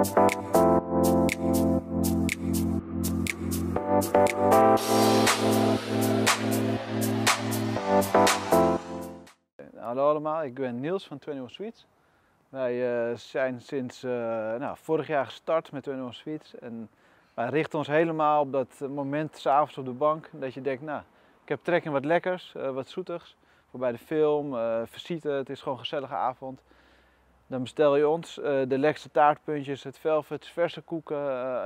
Hallo allemaal, ik ben Niels van 21 Sweets. Wij uh, zijn sinds uh, nou, vorig jaar gestart met 21 Sweets en wij richten ons helemaal op dat moment s'avonds op de bank dat je denkt, nou, ik heb trek in wat lekkers, uh, wat zoetigs, voor bij de film, visite, het is gewoon een gezellige avond. Dan bestel je ons de lekkerste taartpuntjes, het velvet, verse koeken,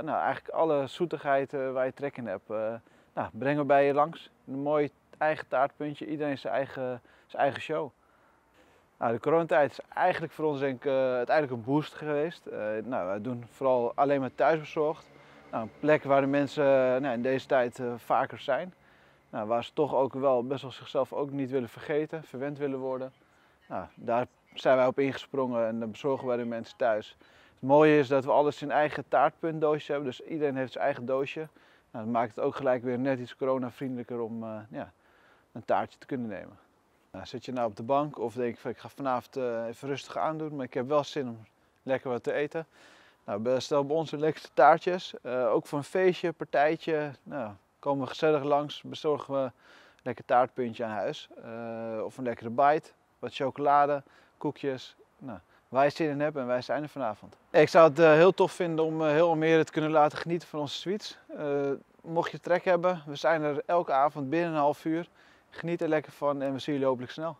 nou, eigenlijk alle zoetigheid waar je trek in hebt. nou, brengen we bij je langs, een mooi eigen taartpuntje, iedereen zijn eigen, zijn eigen show. Nou, de coronatijd is eigenlijk voor ons denk ik, uiteindelijk een boost geweest. Nou, wij doen vooral alleen maar thuisbezorgd. Nou, een plek waar de mensen nou, in deze tijd vaker zijn. Nou, waar ze toch ook wel best wel zichzelf ook niet willen vergeten, verwend willen worden. Nou, daar zijn wij op ingesprongen en dan bezorgen wij de mensen thuis. Het mooie is dat we alles in eigen taartpuntdoosje hebben, dus iedereen heeft zijn eigen doosje. Nou, dat maakt het ook gelijk weer net iets coronavriendelijker om ja, een taartje te kunnen nemen. Nou, zit je nou op de bank of denk je ik ga vanavond uh, even rustig aandoen, maar ik heb wel zin om lekker wat te eten. Nou, bij ons de lekkerste taartjes. Uh, ook voor een feestje, partijtje. Nou, komen we gezellig langs, bezorgen we een lekker taartpuntje aan huis. Of een lekkere bite, wat chocolade, koekjes. Nou, zin in hebt en wij zijn er vanavond. Ik zou het heel tof vinden om heel Almere te kunnen laten genieten van onze sweets. mocht je trek hebben, we zijn er elke avond binnen een half uur. Geniet er lekker van en we zien jullie hopelijk snel.